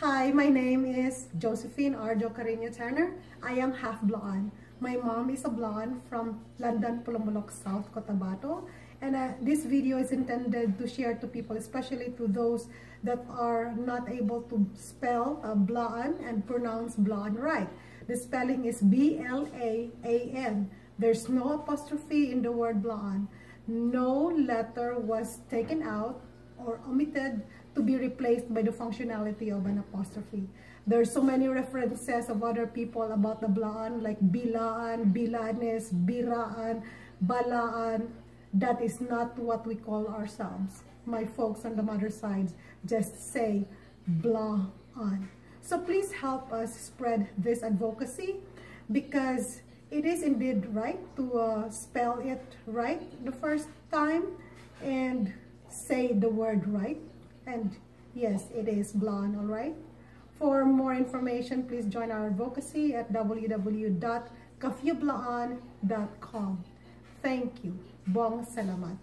Hi, my name is Josephine Arjo Carino Turner. I am half blonde. My mom is a blonde from London, Pulumulok, South Cotabato. And uh, this video is intended to share to people, especially to those that are not able to spell uh, blonde and pronounce blonde right. The spelling is B-L-A-A-N. There's no apostrophe in the word blonde. No letter was taken out or omitted to be replaced by the functionality of an apostrophe. There are so many references of other people about the Blaan like bilaan, bilanes, biraan, balaan. That is not what we call ourselves. My folks on the mother sides just say Blaan. So please help us spread this advocacy because it is indeed right to uh, spell it right the first time and say the word right. And yes, it is Blaan, all right? For more information, please join our advocacy at www.kafyublaan.com. Thank you. Bong salamat.